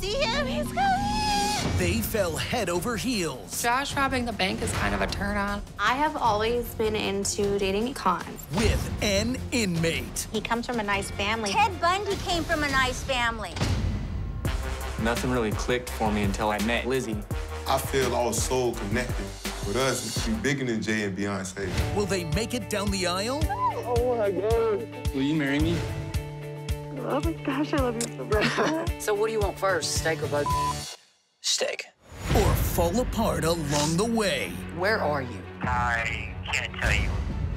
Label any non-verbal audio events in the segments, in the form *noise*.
see him? He's coming. They fell head over heels. Josh robbing the bank is kind of a turn on. I have always been into dating Con. With an inmate. He comes from a nice family. Ted Bundy came from a nice family. Nothing really clicked for me until I met Lizzie. I feel all so connected. With us, we bigger than Jay and Beyonce. Will they make it down the aisle? Oh my God. Will you marry me? Oh my gosh, I love you so much. *laughs* so what do you want first, steak or bug? Steak. Or fall apart along the way? Where are you? I can't tell you.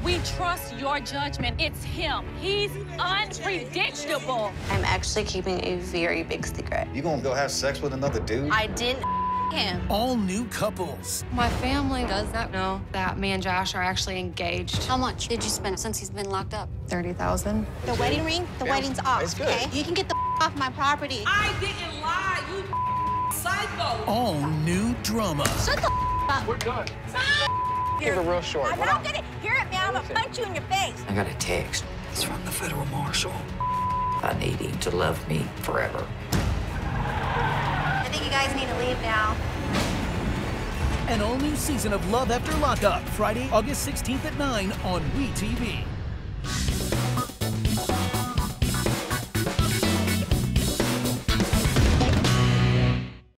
We trust your judgment. It's him. He's unpredictable. I'm actually keeping a very big secret. You gonna go have sex with another dude? I didn't him. All new couples. My family does not know that me and Josh are actually engaged. How much did you spend since he's been locked up? 30000 The wedding ring? The Yeah, wedding's off, it's good. okay? You can get the off my property. I didn't lie, you psycho. All new drama. Shut the up. We're done. Give Keep it real short. I'm not gonna hear it, man. I'm gonna punch you in your face. I got a text. It's from the federal marshal. I need him to love me forever. Guys need to leave now. An all new season of Love After Lockup, Friday, August 16th at 9 on WE tv.